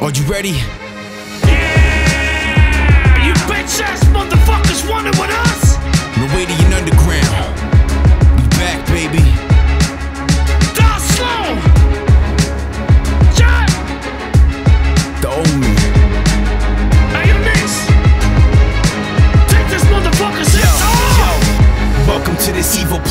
Are you ready? Yeah! You bitch ass motherfuckers wanted with us?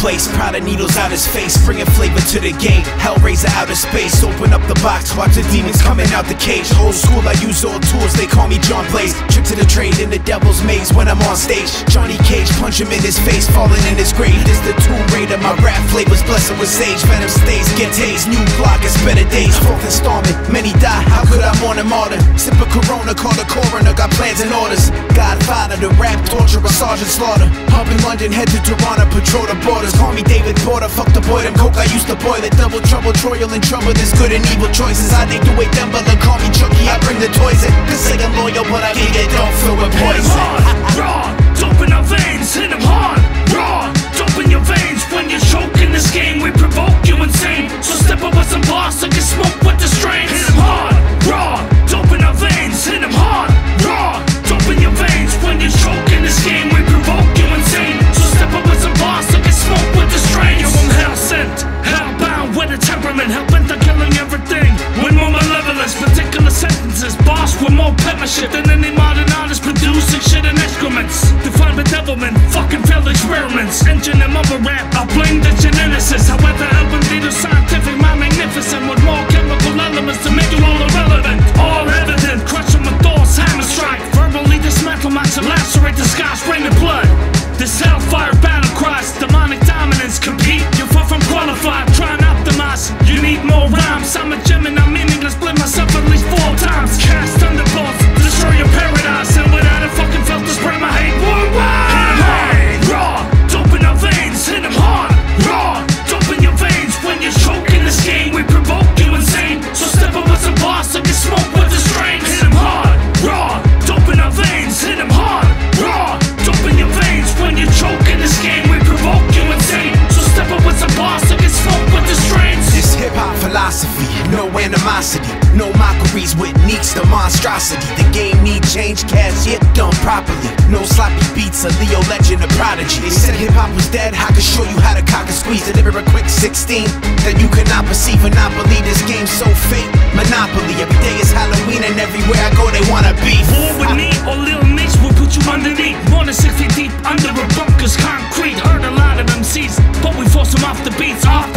Place. Proud of needles out his face, bringing flavor to the game. Hellraiser out of space. Open up the box, watch the demons coming out the cage. Old school, I use all tools. They call me John Blaze. Trick to the trade in the devil's maze when I'm on stage. Johnny Cage, punch him in his face, falling in his grave. This the Tomb Raider. My rap flavors blessed with sage. Venom stays, get tased. New block is better days. Fourth installment. Many die. How could I mourn a martyr? Sip a Corona, call the coroner. Got plans and orders. Godfather, the rap torturer, Sergeant Slaughter. Up in London, head to Toronto, patrol the borders. Call me David Porter, fuck the boy, them coke I used to boil it. Double trouble, Troyal in trouble, there's good and evil choices. I take the way them, but call me Chucky, I bring the toys in. Cause say I'm loyal, but I get don't fill with poison. hard, raw, dope in our veins, hit 'em hard, bedevilment, fucking failed experiments. Engine and mumble rap, I blame the geneticist. However, helping leaders scientific, my magnificent, with more chemical elements to make you all irrelevant. All evident, crush 'em with Thor's hammer strike. Verbally dismantle my to lacerate the skies, rain and blood. This hellfire battle cries, demonic dominance compete. You're far from qualified, try and optimize. You need more rhymes. I'm a the monstrosity. The game need change, cash it done properly. No sloppy beats, a Leo legend, a prodigy. They said hip hop was dead, I could show you how to cock and squeeze. Deliver a quick 16 that you cannot perceive believe this game so fake. Monopoly, every day is Halloween and everywhere I go they wanna be. War with me or Lil Mix will put you underneath. More than six feet deep under a bunker's concrete. Heard a lot of MCs, but we force them off the beats. Off the